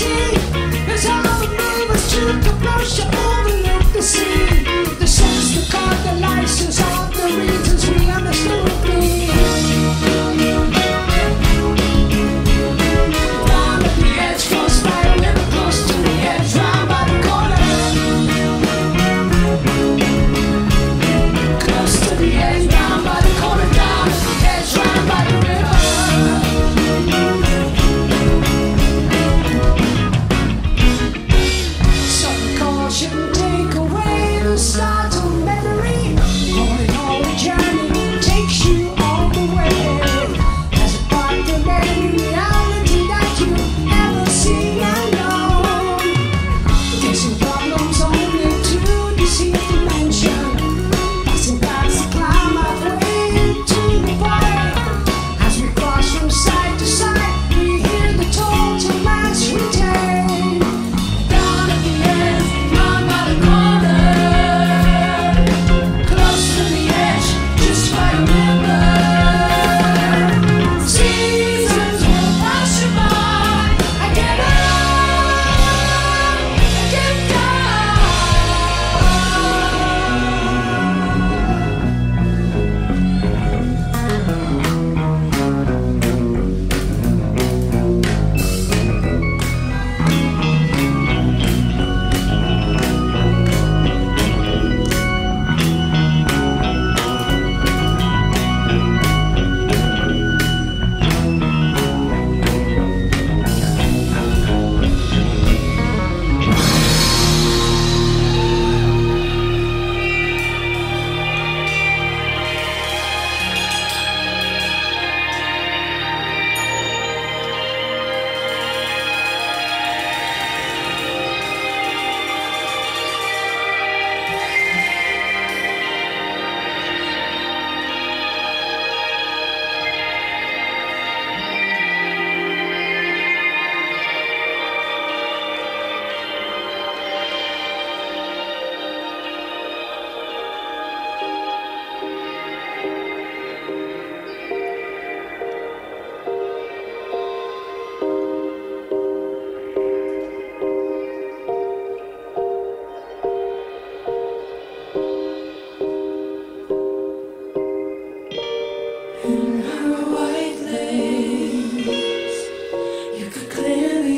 She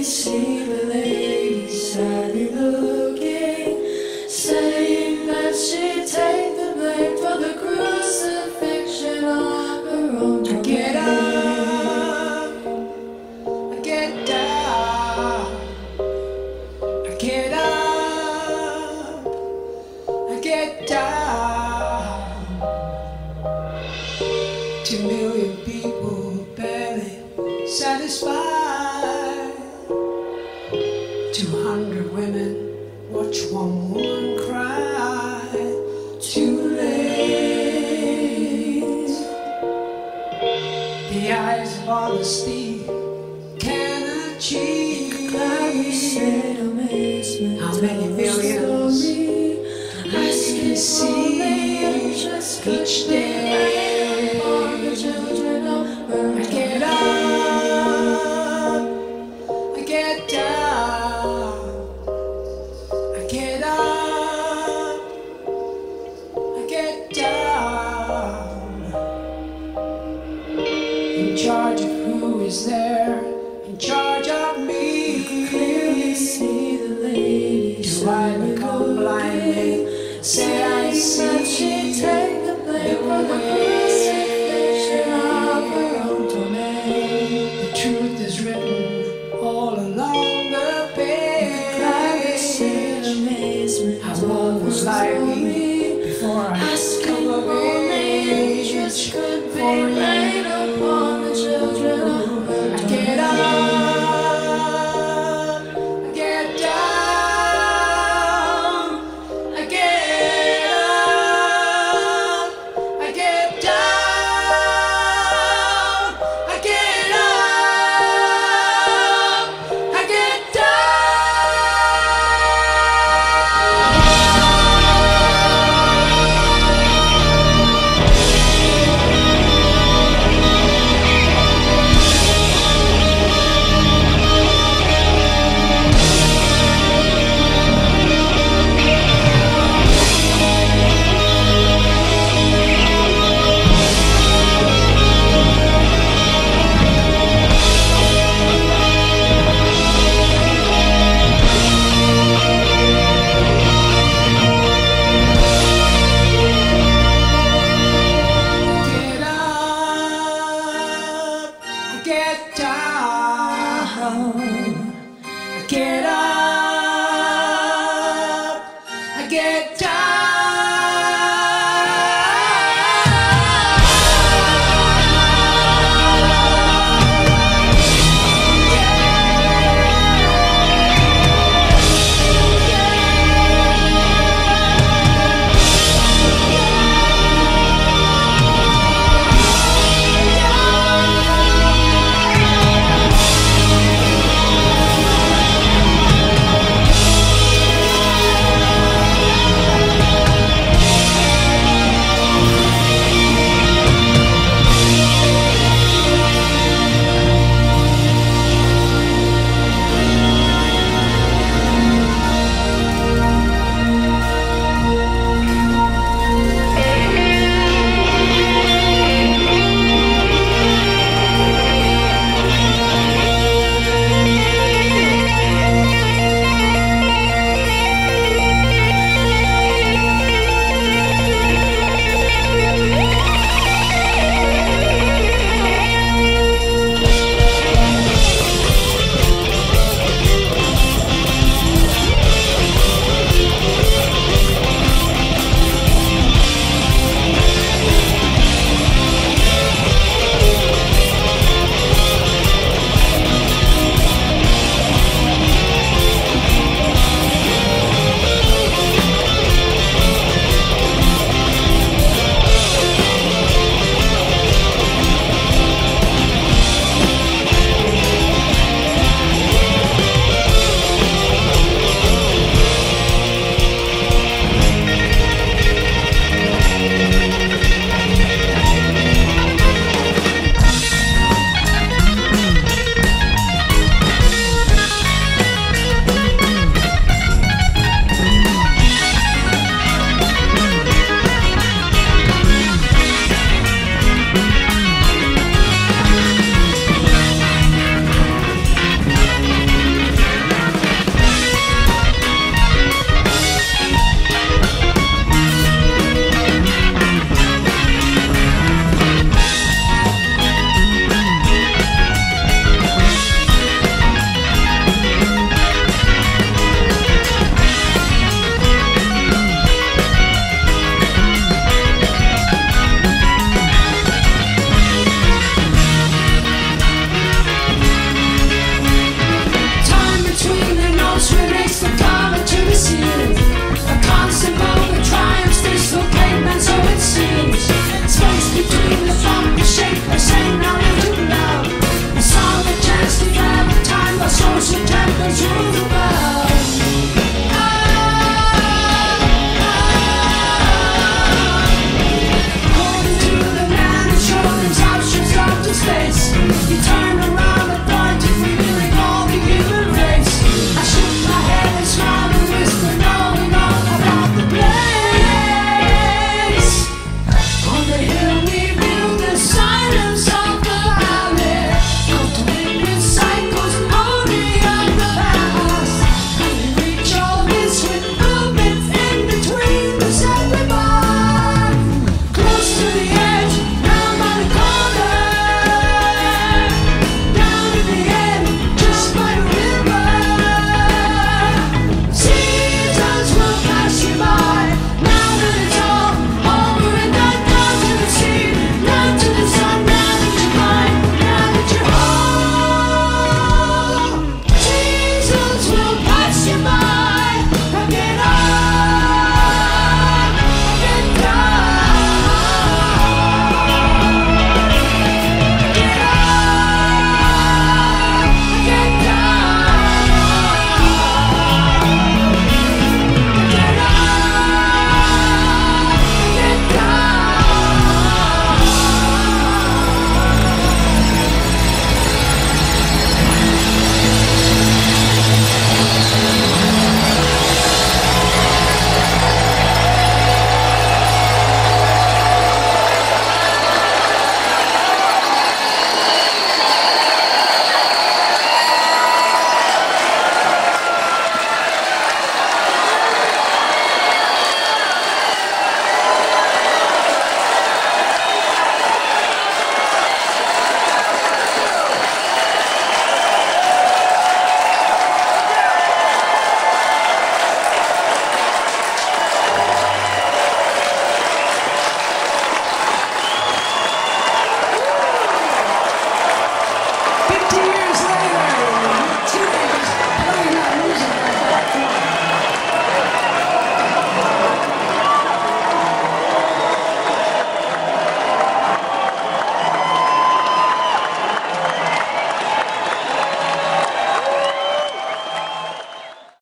see the lady sadly looking, saying that she'd take the blame for the crucifixion of her own domain. Get up, get down, get up, get down. Two million people barely satisfied. Women watch one woman cry. Too late. The eyes of honesty can achieve. Clarice said amazement How many millions story, asking see for the angels could each day? Truth is written all along the page. amazement How love was like story, before I asking come of only age.